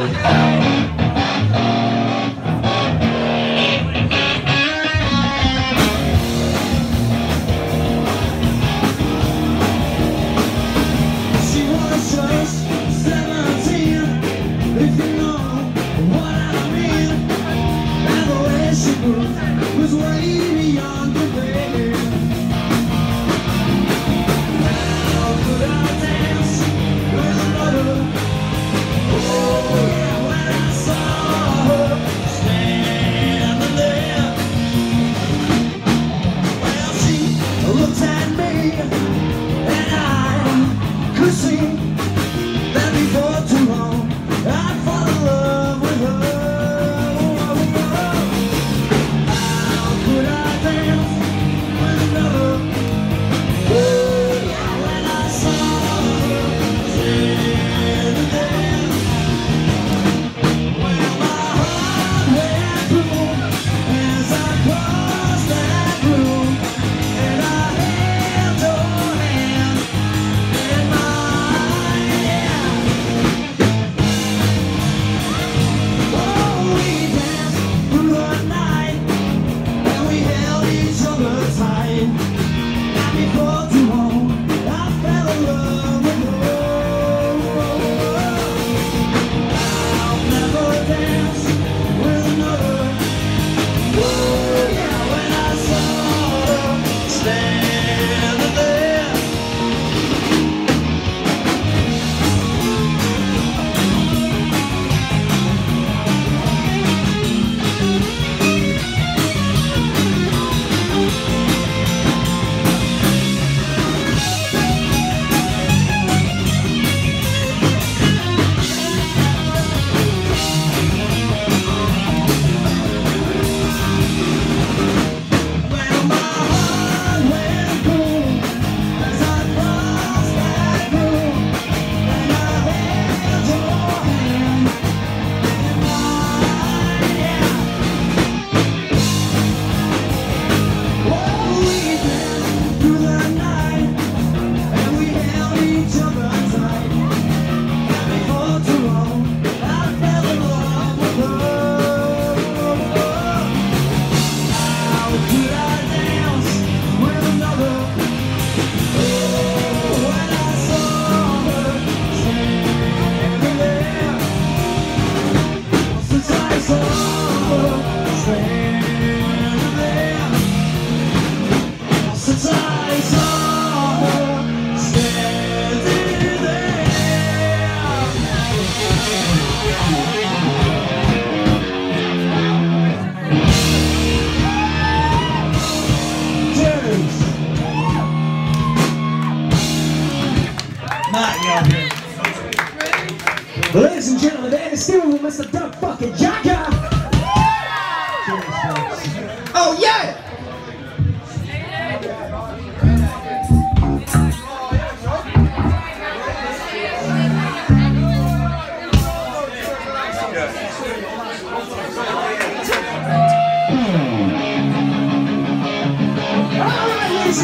Música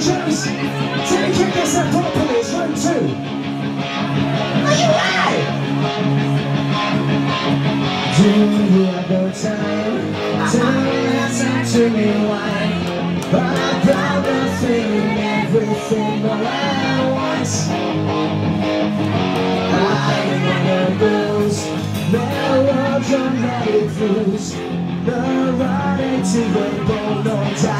Jones, take kick this up properly, it's round two. Are you right? Do you have no time? Time hasn't to me why But I've got of everything all at once. I no world's a melody No the bone, no time